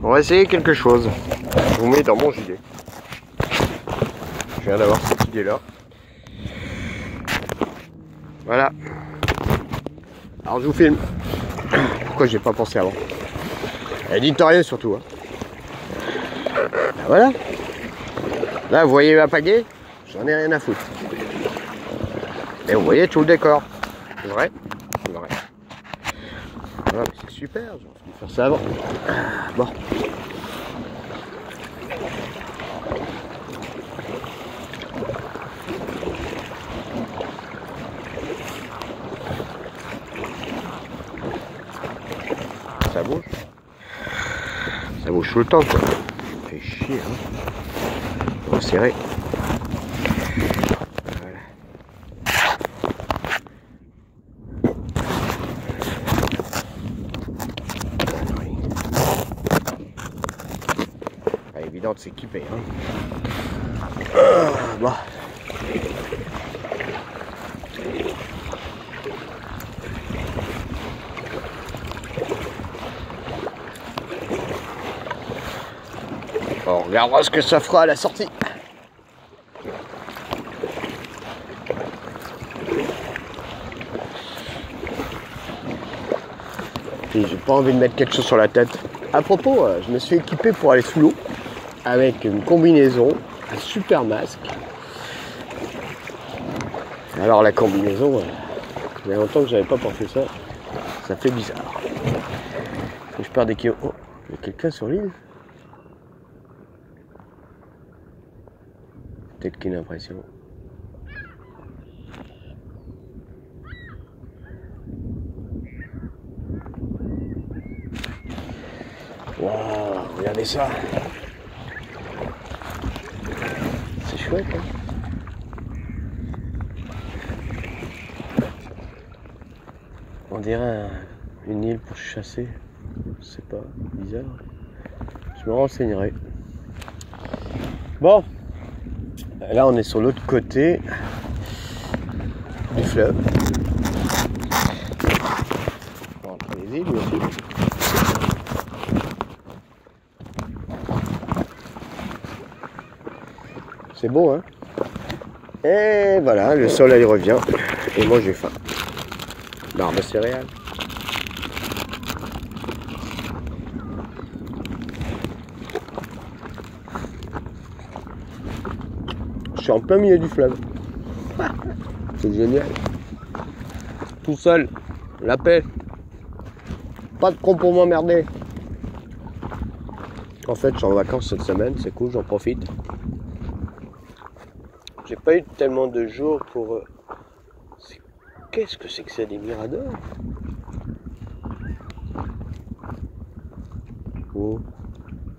On va essayer quelque chose. Je vous mets dans mon gilet. Je viens d'avoir cette idée là. Voilà. Alors je vous filme. Pourquoi j'ai pas pensé avant Éditorial surtout. Hein. Ben voilà. Là vous voyez ma pagaie? J'en ai rien à foutre. Et vous voyez tout le décor. C'est vrai? C'est vrai. Super, j'aurais dû faire ça avant. Bon. Ça bouge. Ça bouge tout le temps quoi. Ça fait chier hein. On serrer. De s'équiper hein. Ah, bon. On regardera ce que ça fera à la sortie. J'ai pas envie de mettre quelque chose sur la tête. À propos, euh, je me suis équipé pour aller sous l'eau avec une combinaison, un super masque. Alors la combinaison, il y a longtemps que j'avais pas porté ça. Ça fait bizarre. Je perds des kilos. Oh, il y a quelqu'un sur l'île? Peut-être qu'une impression. Waouh, regardez ça. C'est hein On dirait un- une île pour chasser. Sais pas, bizarre. Je me renseignerai. Bon, Là, on est sur l'autre côté du fleuve. C'est beau, hein Et voilà, le soleil revient. Et moi, j'ai faim. Barbe céréales. Je suis en plein milieu du fleuve. C'est génial. Tout seul, la paix. Pas de con pour m'emmerder. En fait, je suis en vacances cette semaine, c'est cool, j'en profite. J'ai pas eu tellement de jours pour. euh, Qu'est-ce que c'est que ça des miradors? Oh,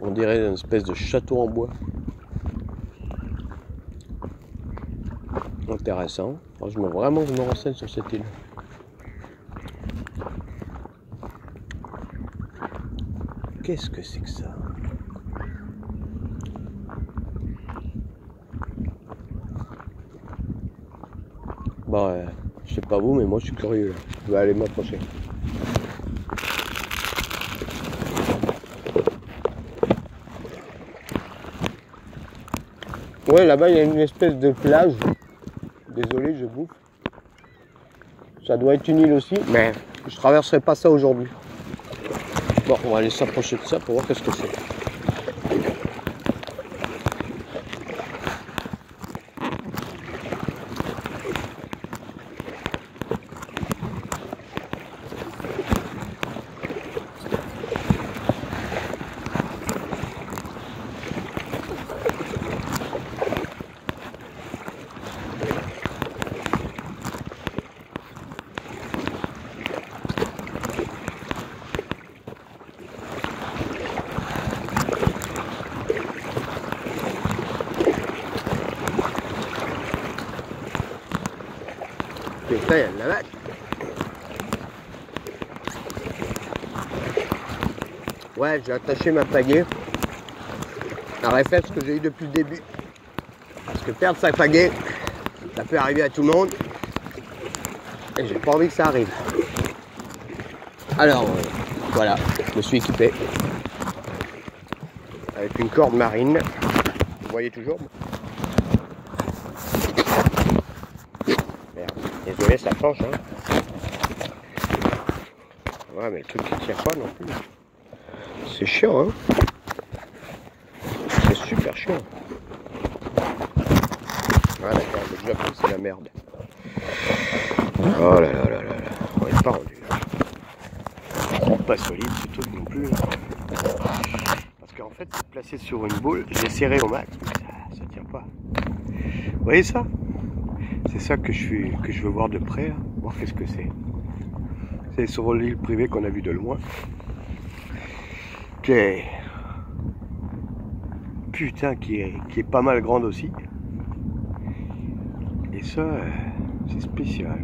on dirait une espèce de château en bois. Intéressant. Franchement, vraiment, je me renseigne sur cette île. Qu'est-ce que c'est que ça? Bon, euh, je sais pas vous, mais moi je suis curieux. Là. Je vais aller m'approcher. Ouais, là-bas il y a une espèce de plage. Désolé, je bouffe. Ça doit être une île aussi, mais je traverserai pas ça aujourd'hui. Bon, on va aller s'approcher de ça pour voir qu'est-ce que c'est. La. Ouais, j'ai attaché ma pagaie. Un réflexe que j'ai eu depuis le début. Parce que perdre sa pagaie, ça peut arriver à tout le monde. Et j'ai pas envie que ça arrive. Alors, euh, voilà, je me suis équipé. avec une corde marine. Vous voyez toujours Merde, ça penche. Hein. Ouais, mais le truc qui tire pas non plus. C'est chiant, hein C'est super chiant. Ah déjà c'est la merde. Oh là là là là on est pas rendu. Pas solide ce truc non plus. Parce qu'en fait, placé sur une boule, j'ai serré au max, ça, ça tient pas. Vous voyez ça? C'est ça que je, suis, que je veux voir de près, voir qu'est-ce que c'est. C'est sur l'île privée qu'on a vu de loin. Putain, qui est, qui est pas mal grande aussi. Et ça, euh, c'est spécial.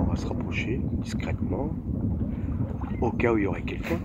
On va se rapprocher discrètement, au cas où il y aurait quelqu'un,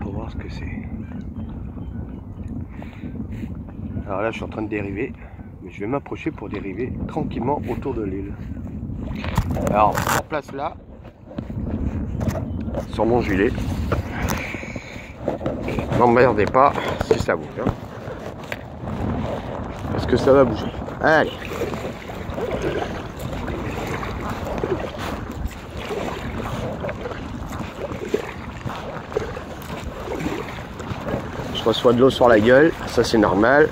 pour voir ce que c'est. Alors là, je suis en train de dériver, mais je vais m'approcher pour dériver tranquillement autour de l'île. Alors, en place là, sur mon gilet. N'emmerdez pas si ça bouge. Hein. Parce que ça va bouger. Allez. Je reçois de l'eau sur la gueule, ça c'est normal.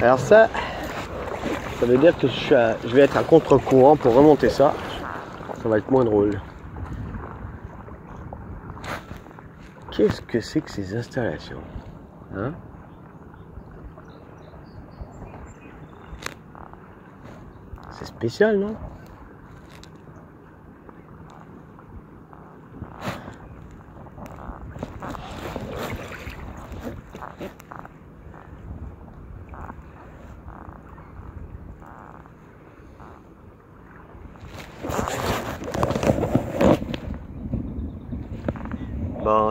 Alors ça, ça veut dire que je, vais être à contre-courant pour remonter ça. Ça va être moins drôle. Qu'est-ce que c'est que ces installations hein? C'est spécial, non?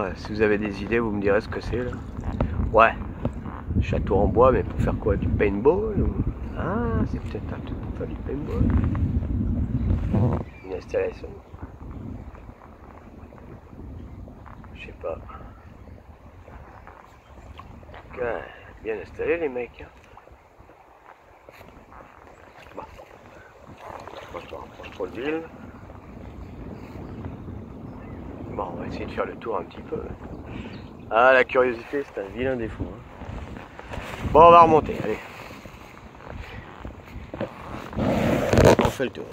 Euh, si vous avez des idées, vous me direz ce que c'est là. Ouais, château en bois, mais pour faire quoi Du paintball. Ah, c'est peut-être un truc pour faire du paintball. Une installation. Je sais pas. Ouais, bien installé les mecs. Hein. Bon. Je de ville. Bon, on va essayer de faire le tour un petit peu. Ah, la curiosité, c'est un vilain défaut. Hein. Bon, on va remonter, allez. On fait le tour.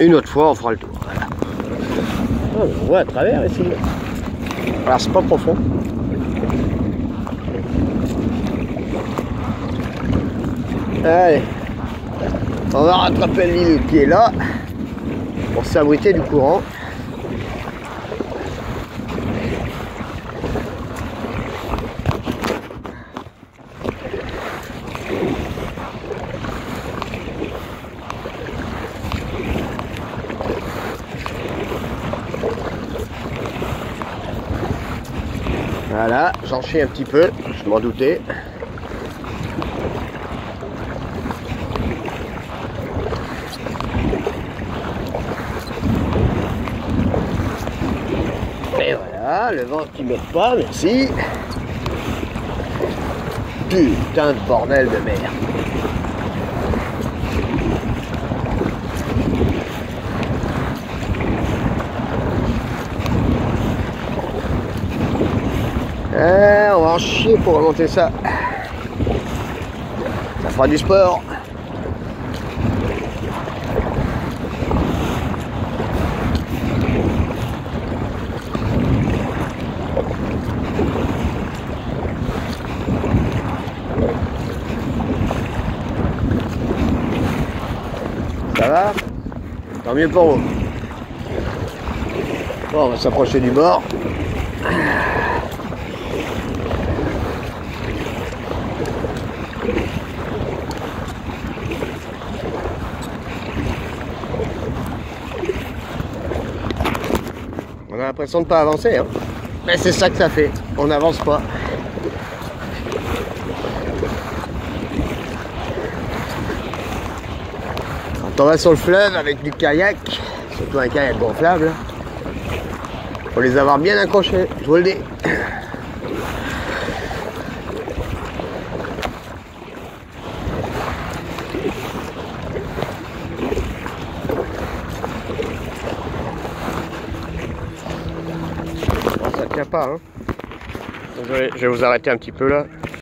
Une autre fois, on fera le tour. Voilà. Oh, on voit à travers ici. Alors, c'est pas profond. Allez. On va rattraper l'île qui est là pour s'abriter du courant. Voilà, j'en chie un petit peu, je m'en doutais. Le vent qui meurt pas, merci. Putain de bordel de mer. Eh, on va en chier pour remonter ça. Ça fera du sport. Tant mieux pour vous. Bon, on va s'approcher du bord. On a l'impression de pas avancer, hein. Mais c'est ça que ça fait. On n'avance pas. On va sur le fleuve avec du kayak, surtout un kayak gonflable, faut les avoir bien accrochés, je vous le dis. ça tient pas. Hein. je vais vous arrêter un petit peu là.